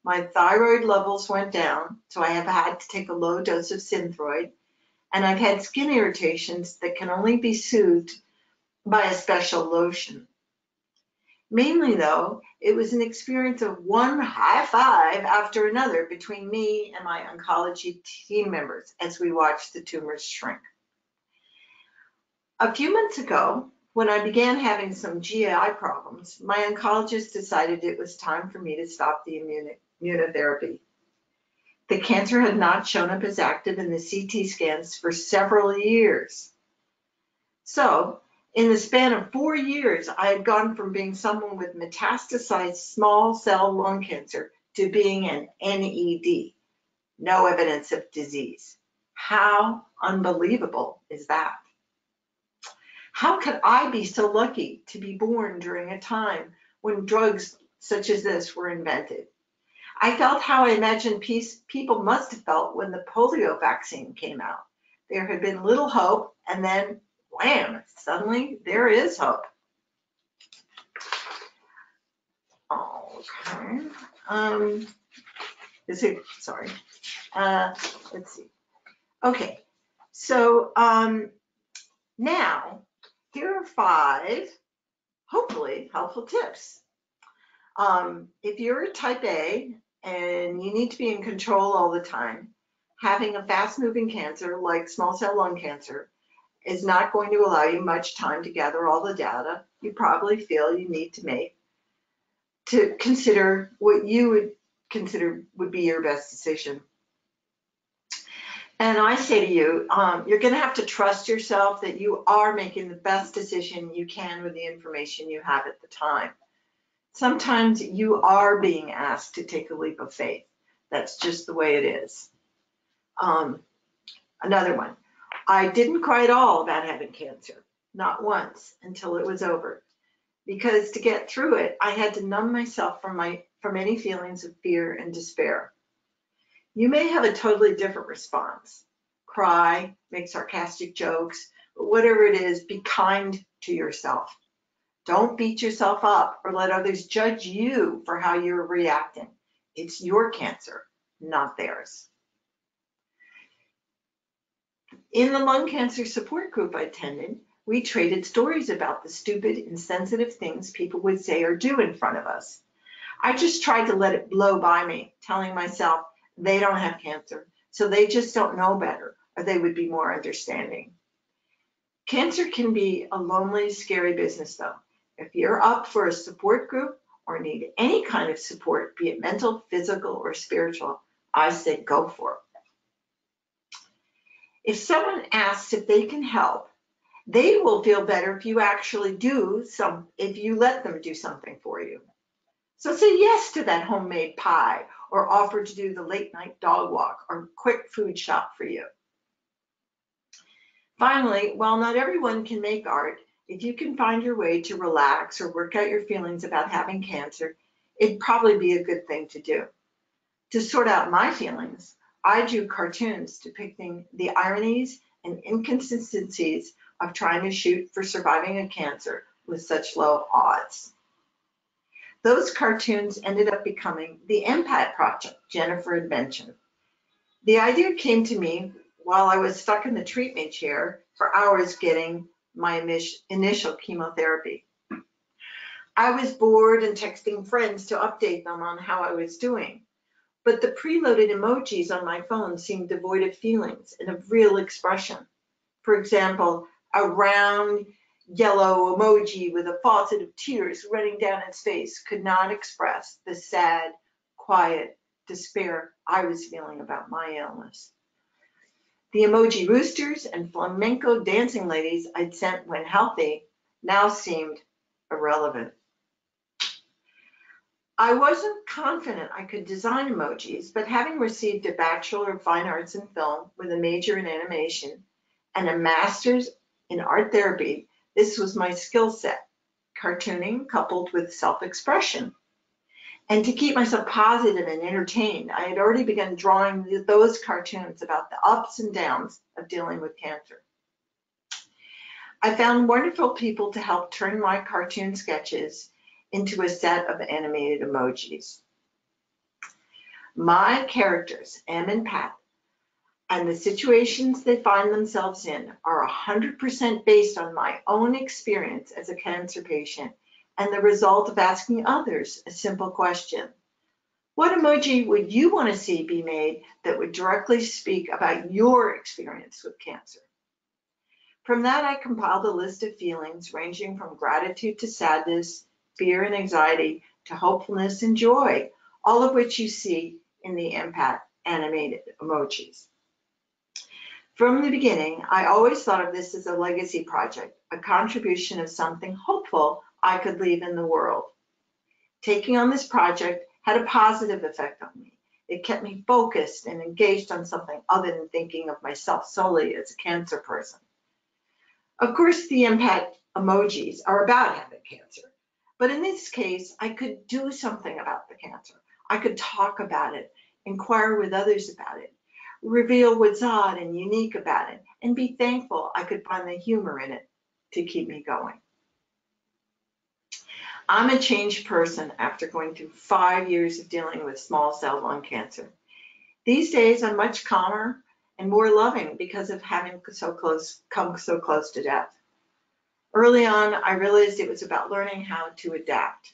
My thyroid levels went down, so I have had to take a low dose of Synthroid, and I've had skin irritations that can only be soothed by a special lotion. Mainly though, it was an experience of one high five after another between me and my oncology team members as we watched the tumors shrink. A few months ago, when I began having some GI problems, my oncologist decided it was time for me to stop the immunotherapy. The cancer had not shown up as active in the CT scans for several years. So in the span of four years, I had gone from being someone with metastasized small cell lung cancer to being an NED, no evidence of disease. How unbelievable is that? How could I be so lucky to be born during a time when drugs such as this were invented? I felt how I imagine peace, people must have felt when the polio vaccine came out. There had been little hope, and then wham, suddenly there is hope. Okay, um, is it, sorry, uh, let's see. Okay, so, um, now, here are five, hopefully, helpful tips. Um, if you're a type A and you need to be in control all the time, having a fast moving cancer like small cell lung cancer is not going to allow you much time to gather all the data you probably feel you need to make to consider what you would consider would be your best decision. And I say to you, um, you're going to have to trust yourself that you are making the best decision you can with the information you have at the time. Sometimes you are being asked to take a leap of faith. That's just the way it is. Um, another one. I didn't cry at all about having cancer, not once until it was over. Because to get through it, I had to numb myself from my from any feelings of fear and despair. You may have a totally different response. Cry, make sarcastic jokes, whatever it is, be kind to yourself. Don't beat yourself up or let others judge you for how you're reacting. It's your cancer, not theirs. In the lung cancer support group I attended, we traded stories about the stupid, insensitive things people would say or do in front of us. I just tried to let it blow by me, telling myself they don't have cancer, so they just don't know better, or they would be more understanding. Cancer can be a lonely, scary business though. If you're up for a support group or need any kind of support, be it mental, physical, or spiritual, I say go for it. If someone asks if they can help, they will feel better if you actually do some, if you let them do something for you. So say yes to that homemade pie or offer to do the late night dog walk or quick food shop for you. Finally, while not everyone can make art, if you can find your way to relax or work out your feelings about having cancer, it'd probably be a good thing to do. To sort out my feelings, I drew cartoons depicting the ironies and inconsistencies of trying to shoot for surviving a cancer with such low odds. Those cartoons ended up becoming the EmPat project Jennifer had mentioned. The idea came to me while I was stuck in the treatment chair for hours getting my initial chemotherapy. I was bored and texting friends to update them on how I was doing but the preloaded emojis on my phone seemed devoid of feelings and of real expression. For example, a round yellow emoji with a faucet of tears running down its face could not express the sad, quiet despair I was feeling about my illness. The emoji roosters and flamenco dancing ladies I'd sent when healthy now seemed irrelevant. I wasn't confident I could design emojis, but having received a Bachelor of Fine Arts in Film with a major in animation and a master's in art therapy, this was my skill set, cartooning coupled with self-expression. And to keep myself positive and entertained, I had already begun drawing those cartoons about the ups and downs of dealing with cancer. I found wonderful people to help turn my cartoon sketches into a set of animated emojis. My characters, Em and Pat, and the situations they find themselves in are 100% based on my own experience as a cancer patient and the result of asking others a simple question. What emoji would you want to see be made that would directly speak about your experience with cancer? From that, I compiled a list of feelings ranging from gratitude to sadness, fear and anxiety to hopefulness and joy, all of which you see in the impact animated emojis. From the beginning, I always thought of this as a legacy project, a contribution of something hopeful I could leave in the world. Taking on this project had a positive effect on me. It kept me focused and engaged on something other than thinking of myself solely as a cancer person. Of course, the impact emojis are about having cancer, but in this case, I could do something about the cancer. I could talk about it, inquire with others about it, reveal what's odd and unique about it, and be thankful I could find the humor in it to keep me going. I'm a changed person after going through five years of dealing with small cell lung cancer. These days, I'm much calmer and more loving because of having so close, come so close to death. Early on, I realized it was about learning how to adapt.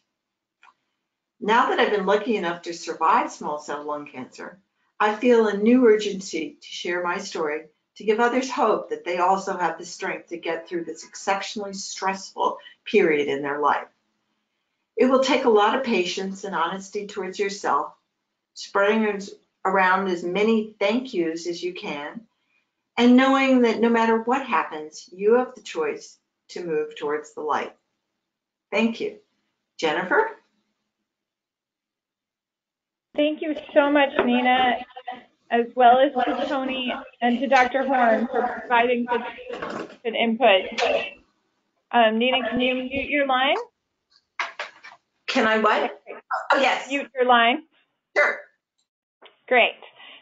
Now that I've been lucky enough to survive small cell lung cancer, I feel a new urgency to share my story to give others hope that they also have the strength to get through this exceptionally stressful period in their life. It will take a lot of patience and honesty towards yourself, spreading around as many thank yous as you can, and knowing that no matter what happens, you have the choice to move towards the light. Thank you. Jennifer? Thank you so much, Nina, as well as to Toni and to Dr. Horn for providing such good input. Um, Nina, can you mute your line? Can I what? Oh, yes. Mute your line. Sure. Great.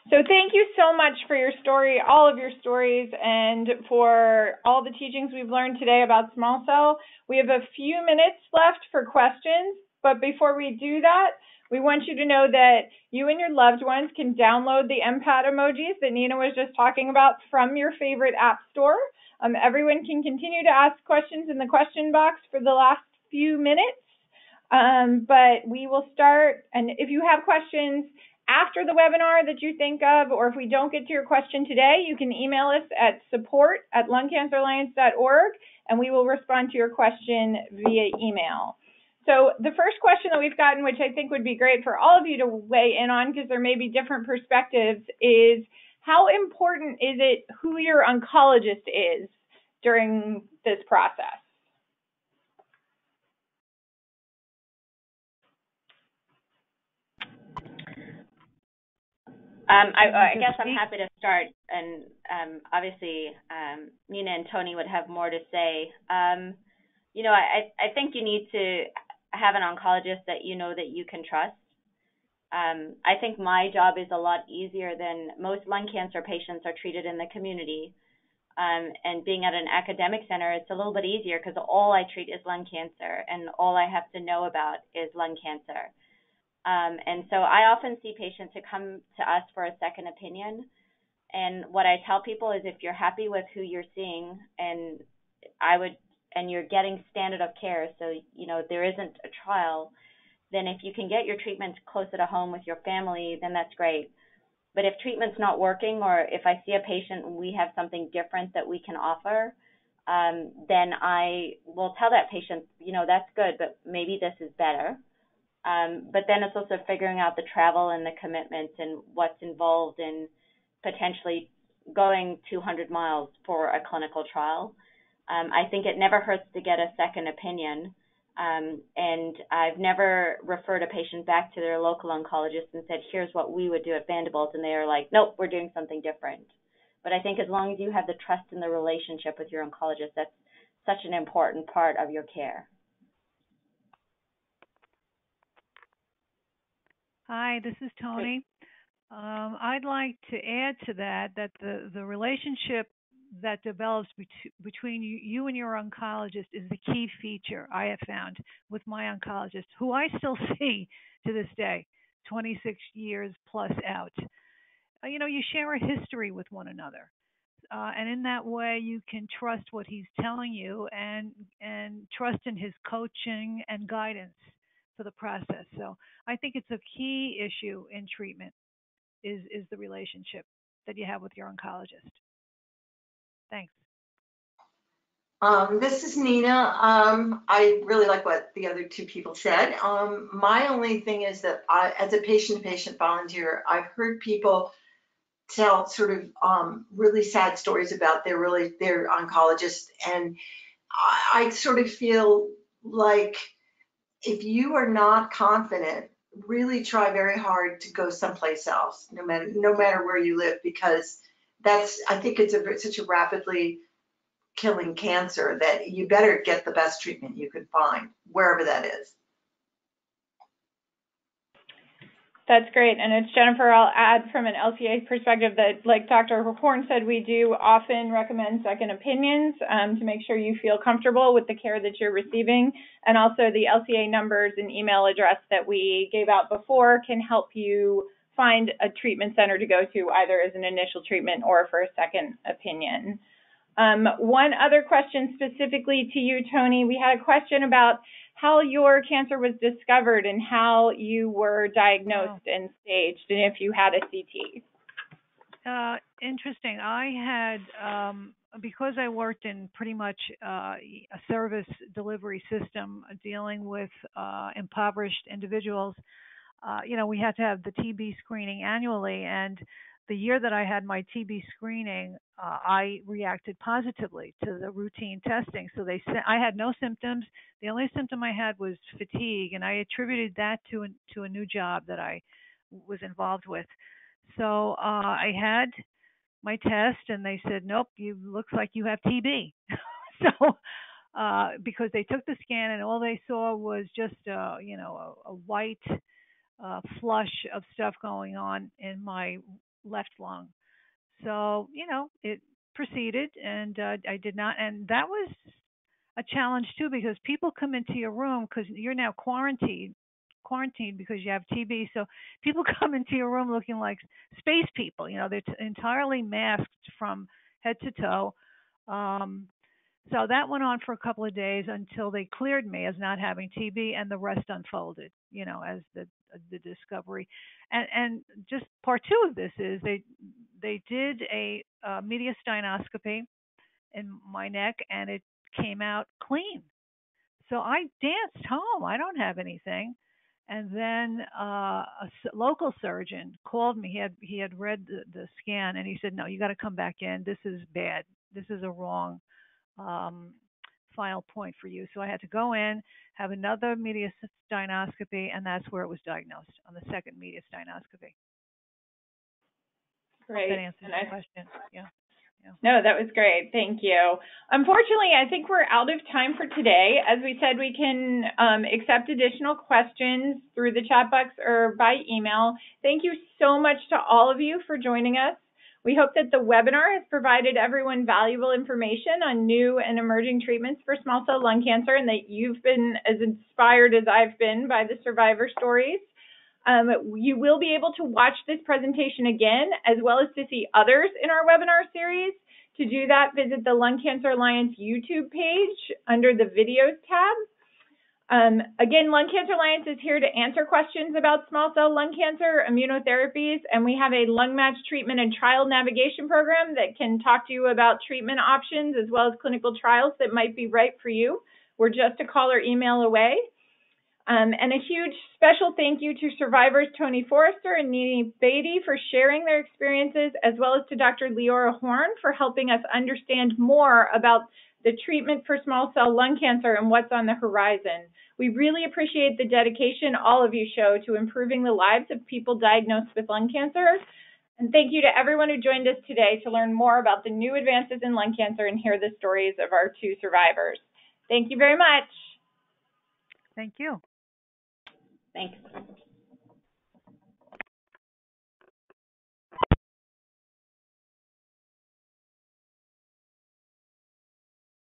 So thank you so much for your story, all of your stories, and for all the teachings we've learned today about small cell. We have a few minutes left for questions, but before we do that, we want you to know that you and your loved ones can download the EmPat emojis that Nina was just talking about from your favorite app store. Um, everyone can continue to ask questions in the question box for the last few minutes. Um, but we will start, and if you have questions after the webinar that you think of, or if we don't get to your question today, you can email us at support at lungcanceralliance.org, and we will respond to your question via email. So the first question that we've gotten, which I think would be great for all of you to weigh in on because there may be different perspectives, is how important is it who your oncologist is during this process? Um, I, I, guess I'm happy to start, and um, obviously um, Nina and Toni would have more to say. Um, you know, I, I think you need to have an oncologist that you know that you can trust. Um, I think my job is a lot easier than most lung cancer patients are treated in the community. Um, and being at an academic center, it's a little bit easier because all I treat is lung cancer and all I have to know about is lung cancer. Um, and so I often see patients who come to us for a second opinion. And what I tell people is if you're happy with who you're seeing, and I would and you're getting standard of care, so you know there isn't a trial, then if you can get your treatment closer to home with your family, then that's great. But if treatment's not working, or if I see a patient and we have something different that we can offer, um, then I will tell that patient, you know, that's good, but maybe this is better. Um, but then it's also figuring out the travel and the commitments and what's involved in potentially going 200 miles for a clinical trial. Um, I think it never hurts to get a second opinion. Um, and I've never referred a patient back to their local oncologist and said, here's what we would do at Vanderbilt. And they are like, nope, we're doing something different. But I think as long as you have the trust in the relationship with your oncologist, that's such an important part of your care. Hi, this is Toni. Um, I'd like to add to that that the, the relationship that develops bet- between you, you and your oncologist is the key feature I have found with my oncologist, who I still [LAUGHS] see to this day, 26 years plus out. Uh, you know, you share a history with one another. Uh, and in that way, you can trust what he's telling you and and trust in his coaching and guidance for the process. So I think it's a key issue in treatment is is the relationship that you have with your oncologist. Thanks. Um, this is Nina. Um, I really like what the other two people said. Um, my only thing is that I, as a patient-to-patient volunteer, I've heard people tell sort of um, really sad stories about their really their oncologist, and I, I sort of feel like if you are not confident, really try very hard to go someplace else, no matter no matter where you live, because that's I think it's a such a rapidly killing cancer that you better get the best treatment you can find wherever that is. That's great. And it's Jennifer. I'll add from an LCA perspective that, like Dr. Horn said, we do often recommend second opinions um, to make sure you feel comfortable with the care that you're receiving. And also, the LCA numbers and email address that we gave out before can help you find a treatment center to go to either as an initial treatment or for a second opinion. Um, one other question specifically to you, Toni. We had a question about how your cancer was discovered and how you were diagnosed and staged, and if you had a CT. Uh, interesting. I had um, because I worked in pretty much uh, a service delivery system dealing with uh, impoverished individuals. Uh, you know, we had to have the TB screening annually, and the year that I had my TB screening, uh, I reacted positively to the routine testing. So they said I had no symptoms. The only symptom I had was fatigue, and I attributed that to a, to a new job that I was involved with. So uh, I had my test, and they said, "Nope, you looks like you have TB." [LAUGHS] so uh, because they took the scan and all they saw was just uh, you know a, a white uh, flush of stuff going on in my left lung. So, you know, it proceeded and uh, I did not, and that was a challenge too because people come into your room because you're now quarantined quarantined because you have TB. So people [LAUGHS] come into your room looking like space people. You know, they're t- entirely masked from head to toe. Um, so that went on for a couple of days until they cleared me as not having TB, and the rest unfolded. You know, as the the discovery. And and just part two of this is they they did a uh, mediastinoscopy in my neck, and it came out clean. So I danced home. I don't have anything. And then uh, a local surgeon called me. He had he had read the, the scan, and he said, "No, you got to come back in. This is bad. This is a wrong um, final point for you. So I had to go in, have another mediastinoscopy, and that's where it was diagnosed on the second mediastinoscopy. Great. That answers your question. Yeah. Yeah. No, that was great. Thank you. Unfortunately, I think we're out of time for today. As we said, we can um, accept additional questions through the chat box or by email. Thank you so much to all of you for joining us. We hope that the webinar has provided everyone valuable information on new and emerging treatments for small cell lung cancer and that you've been as inspired as I've been by the survivor stories. Um, you will be able to watch this presentation again, as well as to see others in our webinar series. To do that, visit the Lung Cancer Alliance YouTube page under the Videos tab. Um, again, Lung Cancer Alliance is here to answer questions about small cell lung cancer immunotherapies, and we have a lung match treatment and trial navigation program that can talk to you about treatment options as well as clinical trials that might be right for you. We're just a call or email away. Um, and a huge special thank you to survivors Toni Forrester and Nina Beatty for sharing their experiences, as well as to Dr. Leora Horn for helping us understand more about the treatment for small cell lung cancer and what's on the horizon. We really appreciate the dedication all of you show to improving the lives of people diagnosed with lung cancer. And thank you to everyone who joined us today to learn more about the new advances in lung cancer and hear the stories of our two survivors. Thank you very much. Thank you. Thanks.